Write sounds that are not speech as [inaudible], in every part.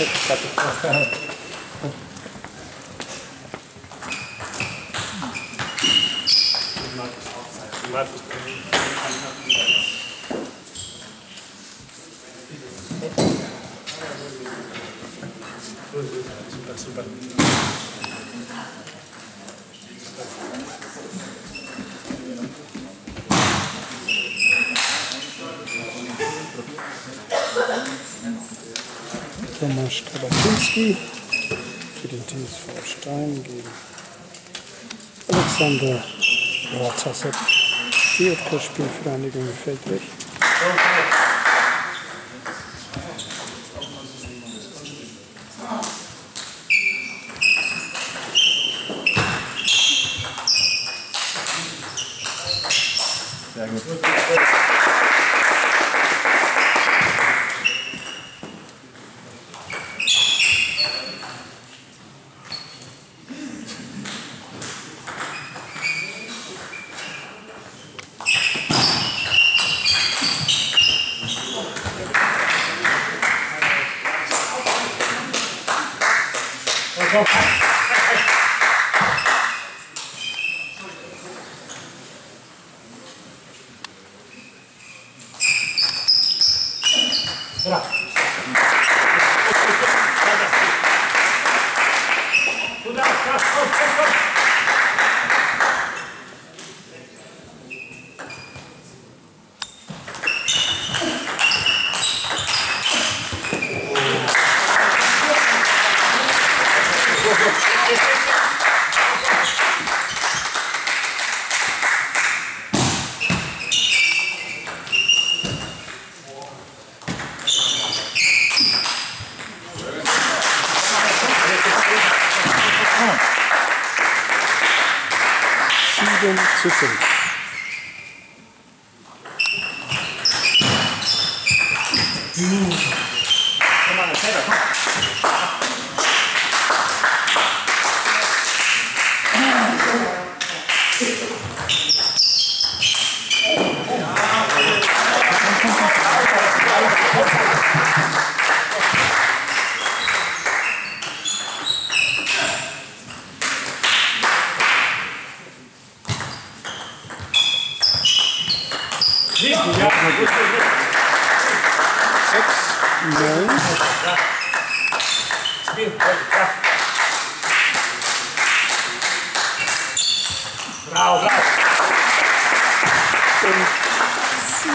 takut takut Super, super. Tomasz Kabaczynski für den TSV Stein gegen Alexander Ratzasek, DJK Spielvereinigung Feldrich. Sehr gut. 紹介。ほら。Freedom System. you Bravo, bravo.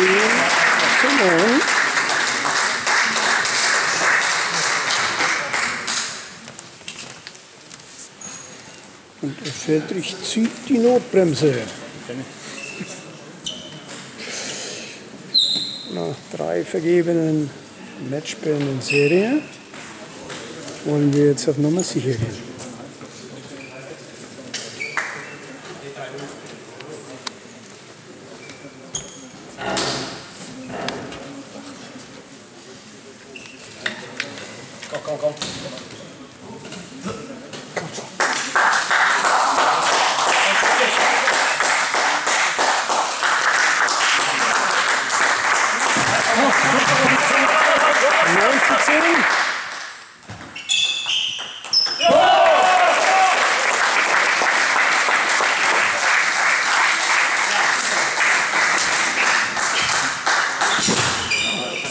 13. Zehn zu neun. Und der Feldrich zieht die Notbremse. Nach drei vergebenen Matchbällen in Serie wollen wir jetzt auf Nummer sicher gehen. Calma, calma, calma.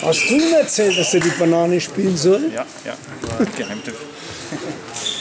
Hast du ihm erzählt, dass er die Banane spielen soll? Ja, ja, Geheimtipp. [laughs]